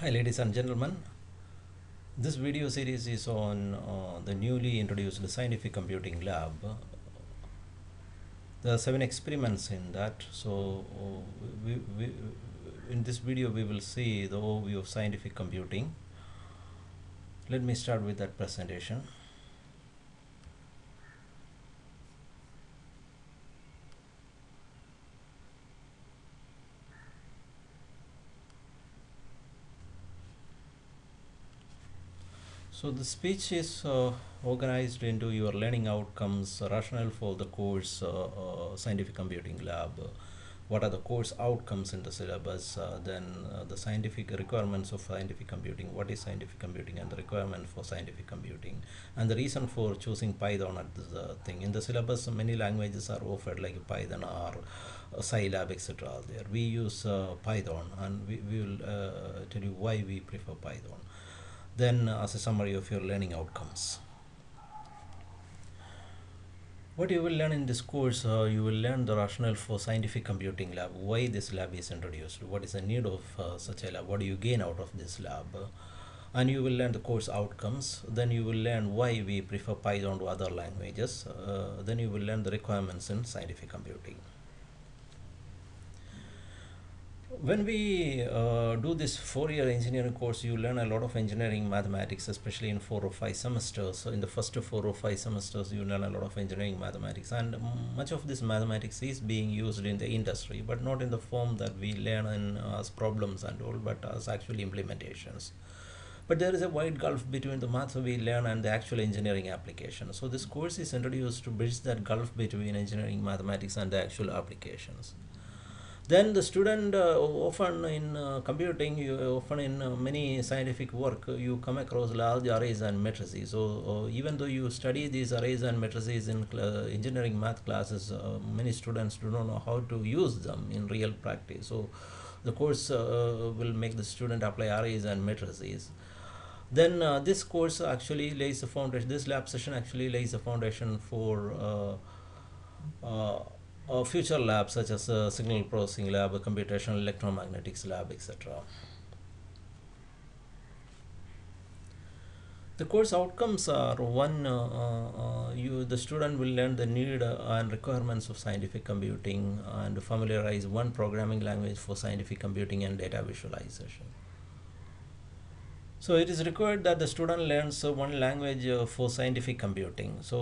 Hi ladies and gentlemen. This video series is on uh, the newly introduced scientific computing lab. There are seven experiments in that. So uh, we, we, in this video we will see the overview of scientific computing. Let me start with that presentation. So the speech is uh, organized into your learning outcomes, rationale for the course, uh, uh, scientific computing lab. what are the course outcomes in the syllabus? uh, then uh, the scientific requirements of scientific computing. What is scientific computing and the requirement for scientific computing, and the reason for choosing Python at the thing. In the syllabus, many languages are offered like Python or uh, Scilab, etc. There we use uh, Python, and we, we will uh, tell you why we prefer Python then uh, as a summary of your learning outcomes. What you will learn in this course uh, you will learn the rationale for scientific computing lab why this lab is introduced what is the need of uh, such a lab what do you gain out of this lab and you will learn the course outcomes. Then you will learn why we prefer python to other languages uh, then you will learn the requirements in scientific computing when we uh, do this four-year engineering course you learn a lot of engineering mathematics especially in four or five semesters. So in the first four or five semesters you learn a lot of engineering mathematics. And much of this mathematics is being used in the industry but not in the form that we learn in uh, as problems and all but as actually implementations. But there is a wide gulf between the maths we learn and the actual engineering application. So this course is introduced to bridge that gulf between engineering mathematics and the actual applications then the student uh, often in uh, computing you often in uh, many scientific work uh, you come across large arrays and matrices. So uh, even though you study these arrays and matrices in engineering math classes uh, many students do not know how to use them in real practice. So the course will make the student apply arrays and matrices. Then this course actually lays the foundation this lab session actually lays the foundation for uh, future labs such as uh, signal processing lab, computational electromagnetics lab, etc. The course outcomes are one, uh, uh, you the student will learn the need uh, and requirements of scientific computing and familiarize one programming language for scientific computing and data visualization. So it is required that the student learns uh, one language uh, for scientific computing. So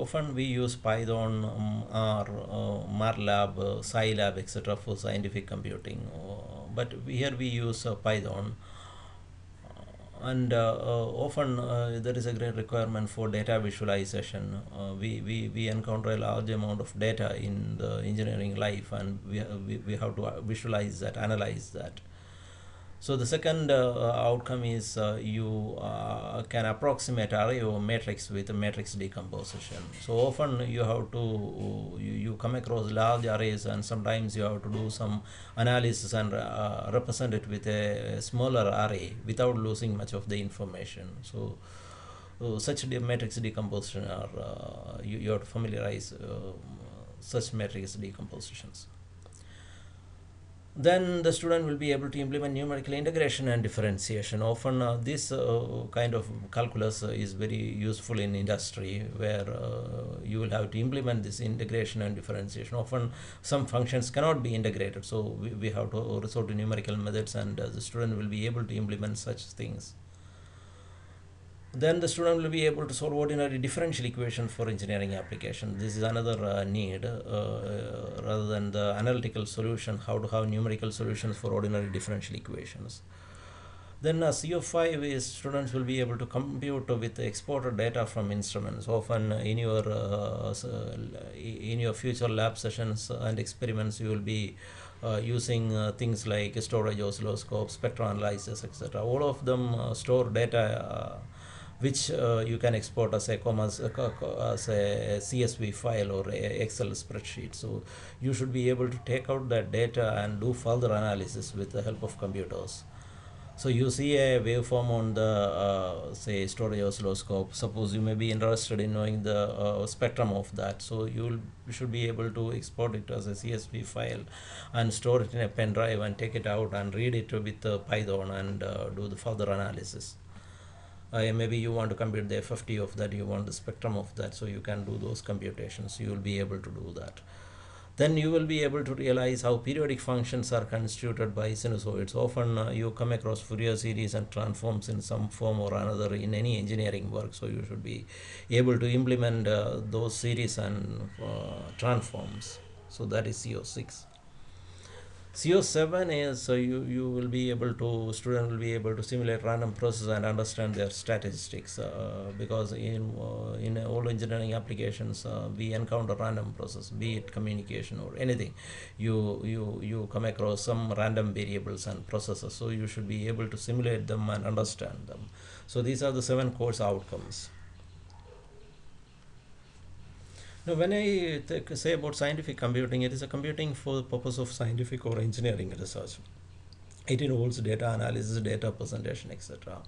often we use Python um, or uh, MATLAB, uh, Scilab, etc. for scientific computing. Uh, but here we use uh, Python. And often there is a great requirement for data visualization. we, we, we encounter a large amount of data in the engineering life and we, we, we have to visualize that, analyze that so the second uh, outcome is uh, you uh, can approximate array or matrix with a matrix decomposition. So often you have to you, you come across large arrays and sometimes you have to do some analysis and uh, represent it with a smaller array without losing much of the information. So uh, such de matrix decomposition are uh, you, you have to familiarize such matrix decompositions then the student will be able to implement numerical integration and differentiation. Often uh, this uh, kind of calculus uh, is very useful in industry where uh, you will have to implement this integration and differentiation. Often some functions cannot be integrated so we, we have to resort to numerical methods and uh, the student will be able to implement such things then the student will be able to solve ordinary differential equations for engineering application. This is another uh, need uh, rather than the analytical solution, how to have numerical solutions for ordinary differential equations. Then uh, CO5 is students will be able to compute with exported data from instruments. Often in your uh, in your future lab sessions and experiments, you will be uh, using uh, things like storage oscilloscopes, spectral analysis, etc. All of them uh, store data which uh, you can export as a as, as a CSV file or a Excel spreadsheet. So you should be able to take out that data and do further analysis with the help of computers. so you see a waveform on the uh, say storage oscilloscope. Suppose you may be interested in knowing the uh, spectrum of that. So you should be able to export it as a CSV file and store it in a pen drive and take it out and read it with uh, Python and uh, do the further analysis. Uh, maybe you want to compute the FFT of that, you want the spectrum of that, so you can do those computations. You will be able to do that then you will be able to realize how periodic functions are constituted by sinusoids. Often uh, you come across Fourier series and transforms in some form or another in any engineering work, so you should be able to implement uh, those series and uh, transforms. So that is CO6. CO7 is so you, you will be able to student will be able to simulate random process and understand their statistics uh, because in uh, in all engineering applications uh, we encounter random process be it communication or anything. You you you come across some random variables and processes so you should be able to simulate them and understand them. So these are the seven course outcomes now, when I say about scientific computing, it is a computing for the purpose of scientific or engineering research. It involves data analysis, data presentation, etc.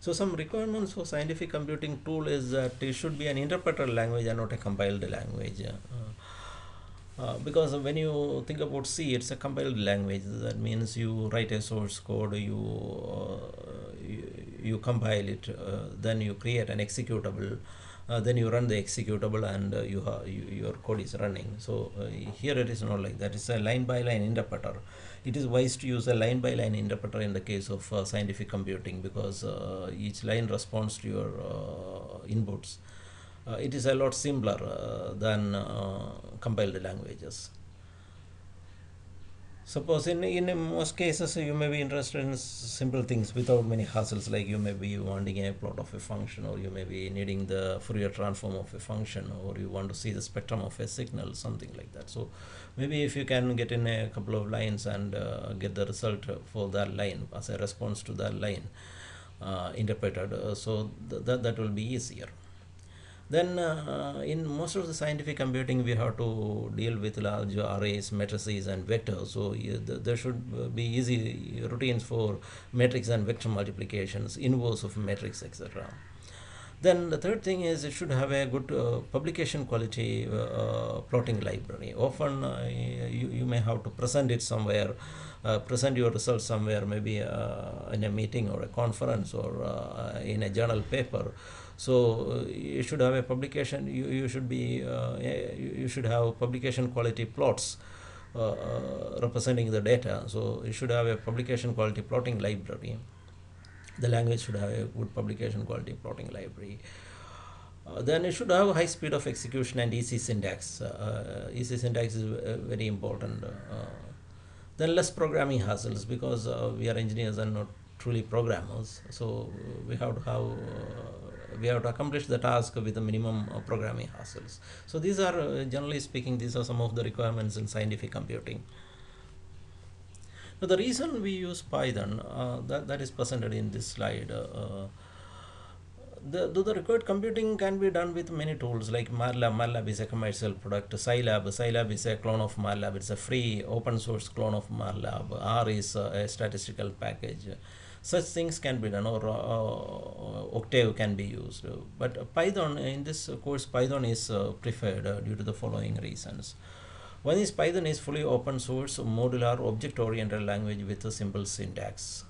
So, some requirements for scientific computing tool is that it should be an interpreted language and not a compiled language. Uh, uh, because when you think about C, it's a compiled language. That means you write a source code, you uh, you, you, compile it, uh, then you create an executable then you run the executable and uh, you, you, your code is running. So uh, here it is not like that. It's a line by line interpreter. It is wise to use a line by line interpreter in the case of uh, scientific computing because uh, each line responds to your uh, inputs. It is a lot simpler than compiled languages Suppose in, in most cases you may be interested in simple things without many hassles like you may be wanting a plot of a function or you may be needing the Fourier transform of a function or you want to see the spectrum of a signal something like that. So maybe if you can get in a couple of lines and uh, get the result for that line as a response to that line uh, interpreted uh, so th- that, that will be easier then uh, in most of the scientific computing we have to deal with large arrays matrices and vectors. So th- there should be easy routines for matrix and vector multiplications inverse of matrix etc then the third thing is it should have a good uh, publication quality uh, uh plotting library. Often uh, you, you may have to present it somewhere uh, present your results somewhere maybe in a meeting or a conference or in a journal paper. So uh, you should have a publication you, you should be uh, you should have publication quality plots uh, uh, representing the data. So you should have a publication quality plotting library. The language should have a good publication quality plotting library. Uh, then it should have high speed of execution and easy syntax uh, easy syntax is very important then less programming hassles because we are engineers and not truly programmers so we have to have we have to accomplish the task with the minimum uh, programming hassles. So these are, uh, generally speaking, these are some of the requirements in scientific computing. Now the reason we use Python, uh, that, that is presented in this slide, uh, the, the required computing can be done with many tools like MATLAB. MATLAB is a commercial product. Scilab. Scilab is a clone of MATLAB. It's a free open source clone of MATLAB. R is a statistical package such things can be done or uh, octave can be used but python in this course python is uh, preferred uh, due to the following reasons one is python is fully open source modular object oriented language with a simple syntax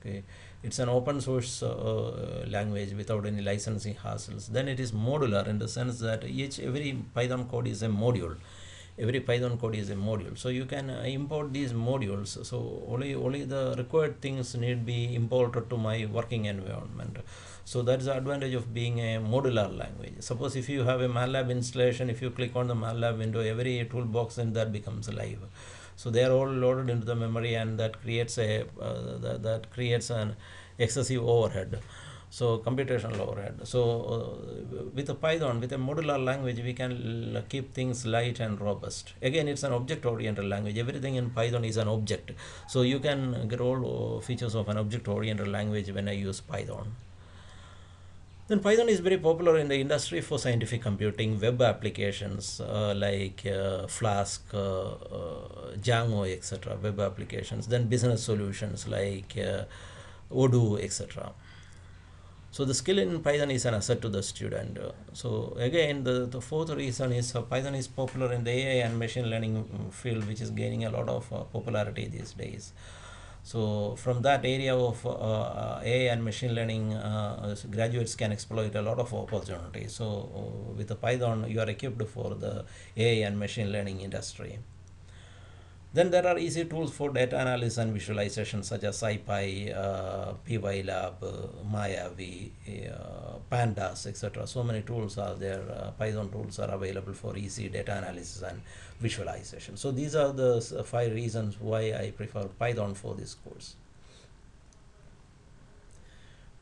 okay it's an open source uh, language without any licensing hassles. Then it is modular in the sense that each every python code is a module. Every python code is a module. So you can uh, import these modules. So only only the required things need be imported to my working environment. So that is the advantage of being a modular language. Suppose if you have a MATLAB installation if you click on the MATLAB window every toolbox in that becomes live so they are all loaded into the memory and that creates a uh, that, that creates an excessive overhead. So computational overhead. So uh, with a python with a modular language we can keep things light and robust. Again it's an object oriented language. Everything in python is an object. So you can get all uh, features of an object oriented language when i use python then Python is very popular in the industry for scientific computing, web applications uh, like uh, Flask, uh, uh Django, etc. Web applications. Then business solutions like uh, Odoo, etc. So the skill in Python is an asset to the student. Uh, so again, the, the fourth reason is uh, Python is popular in the AI and machine learning field, which is gaining a lot of uh, popularity these days. So from that area of uh, uh, AI and machine learning, uh, graduates can exploit a lot of opportunities. So uh, with the Python, you are equipped for the AI and machine learning industry. Then there are easy tools for data analysis and visualization such as SciPy, uh, PyLab, uh, Mayavi, uh, Pandas, etc. So many tools are there. Uh, Python tools are available for easy data analysis and visualization. So these are the five reasons why I prefer Python for this course.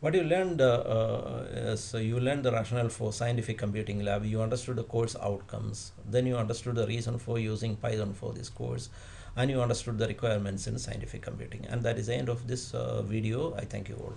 What you learned uh, is uh, you learned the rationale for scientific computing lab. You understood the course outcomes. Then you understood the reason for using Python for this course, and you understood the requirements in scientific computing. And that is the end of this uh, video. I thank you all.